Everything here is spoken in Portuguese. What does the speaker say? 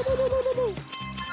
Au, au, au, au, au.